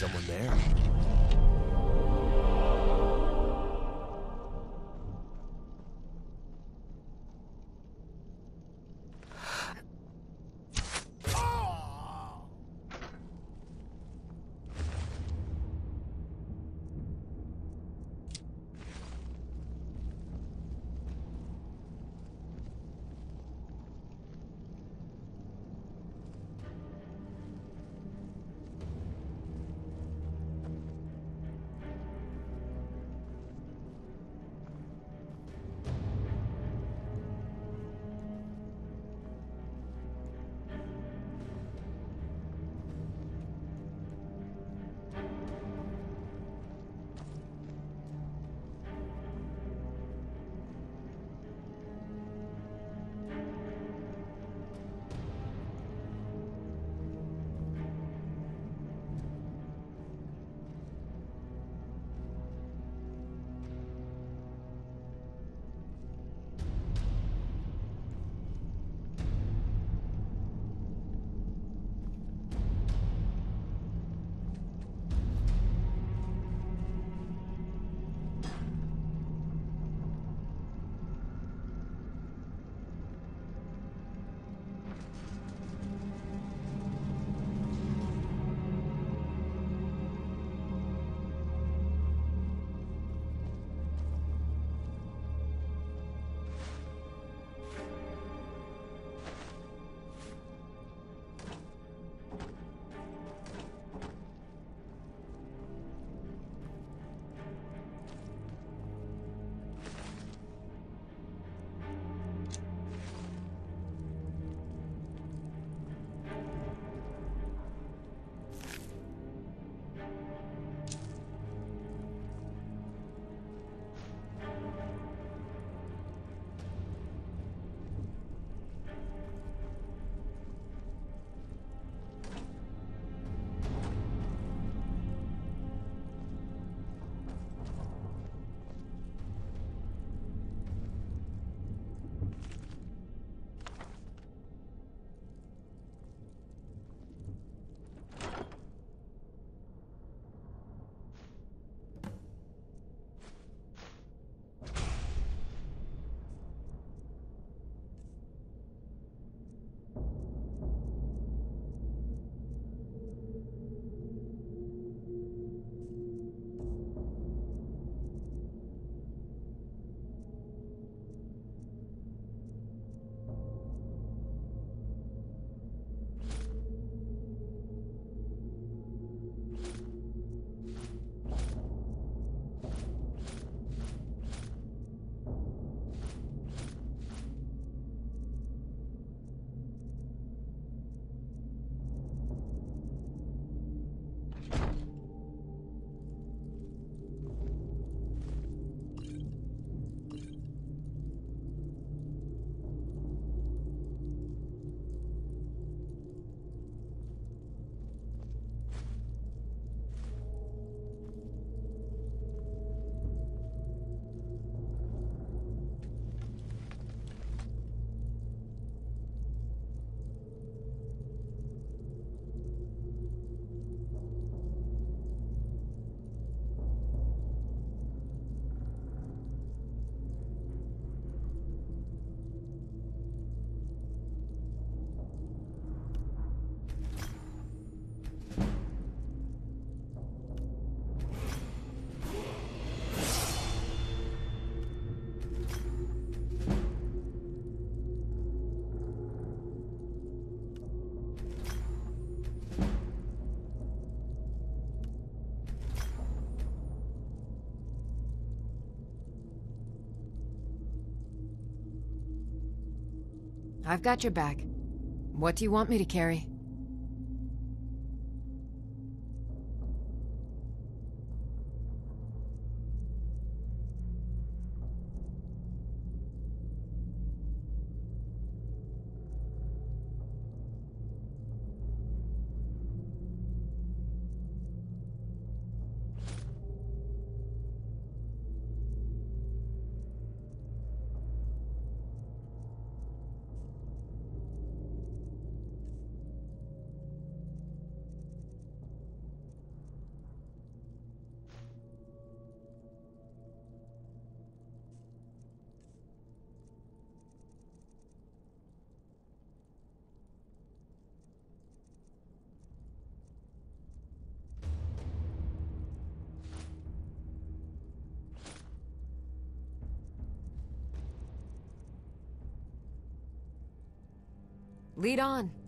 Someone there? I've got your back. What do you want me to carry? Lead on.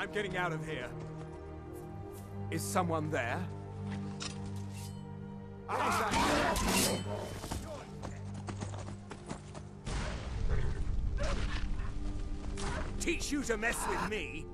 I'm getting out of here. Is someone there? Teach you to mess with me?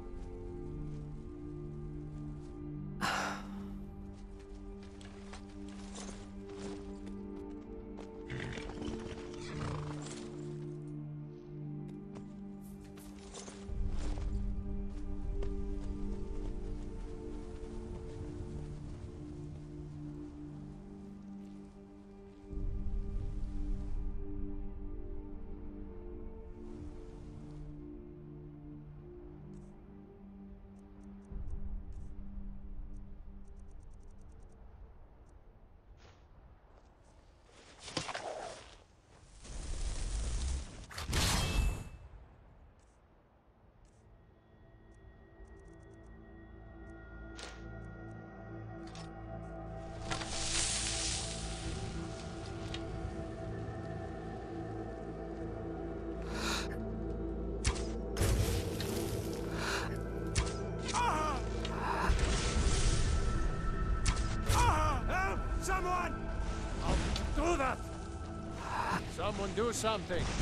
Do something.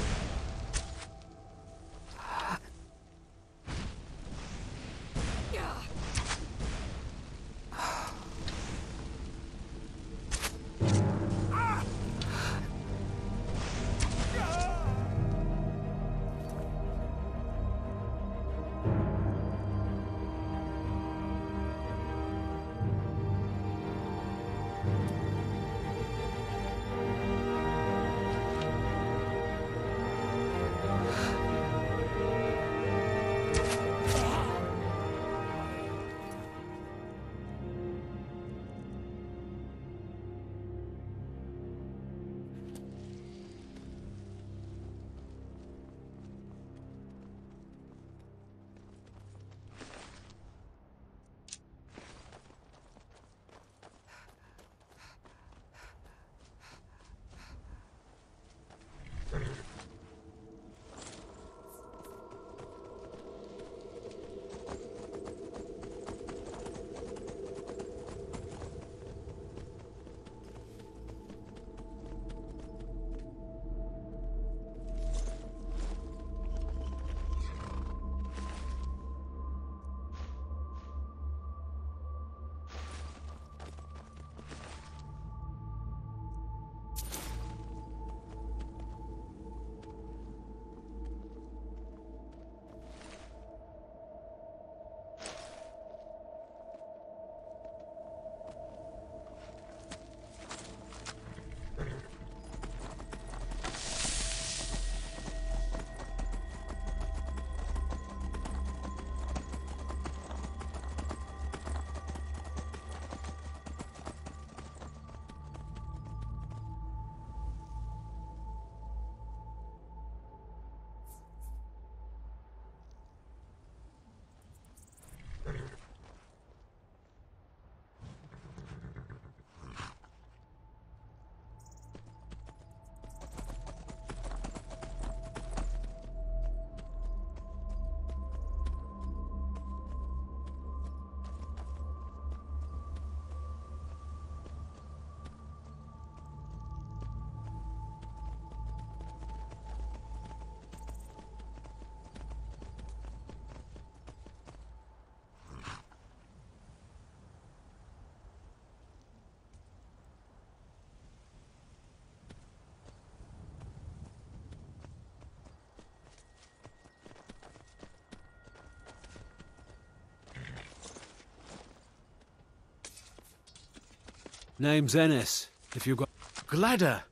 Name's Ennis. If you've got. Gleda!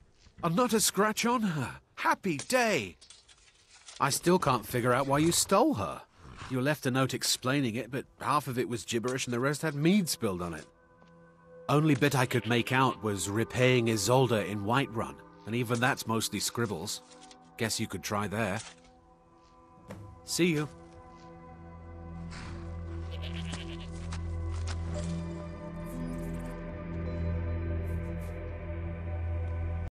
And not a scratch on her. Happy day! I still can't figure out why you stole her. You left a note explaining it, but half of it was gibberish and the rest had mead spilled on it. Only bit I could make out was repaying Ysolda in Whiterun, and even that's mostly scribbles. Guess you could try there. See you.